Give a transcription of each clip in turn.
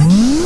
Mm-hmm.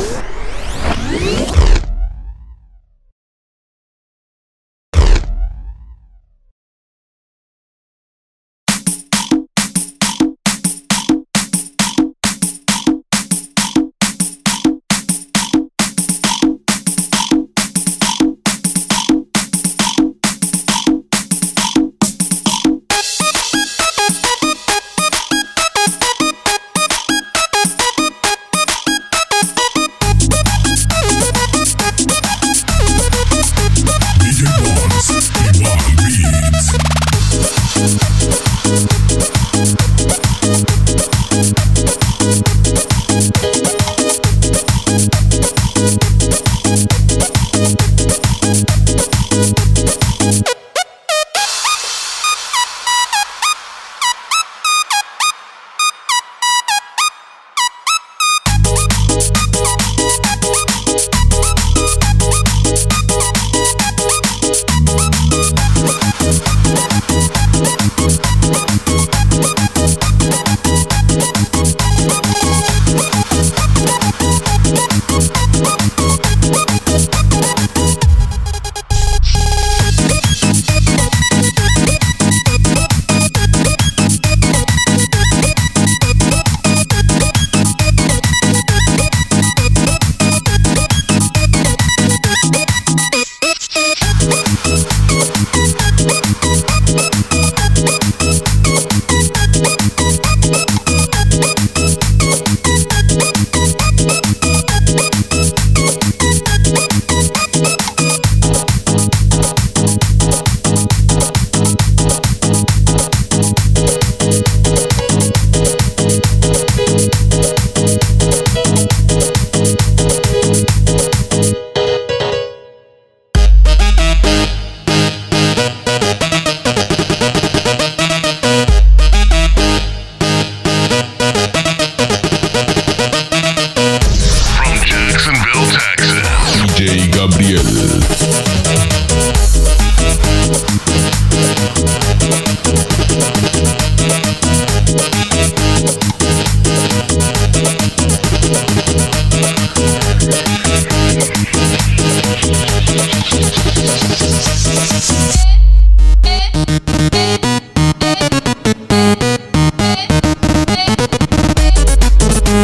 Let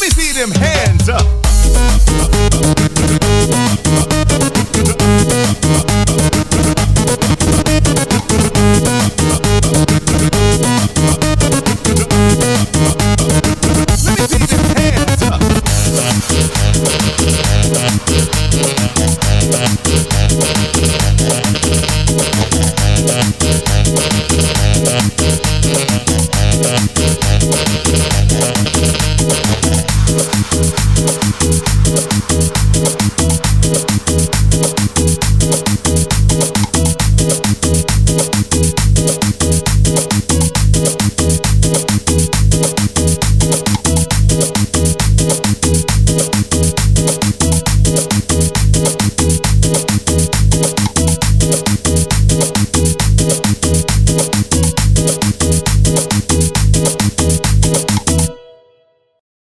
me see them hands up. We'll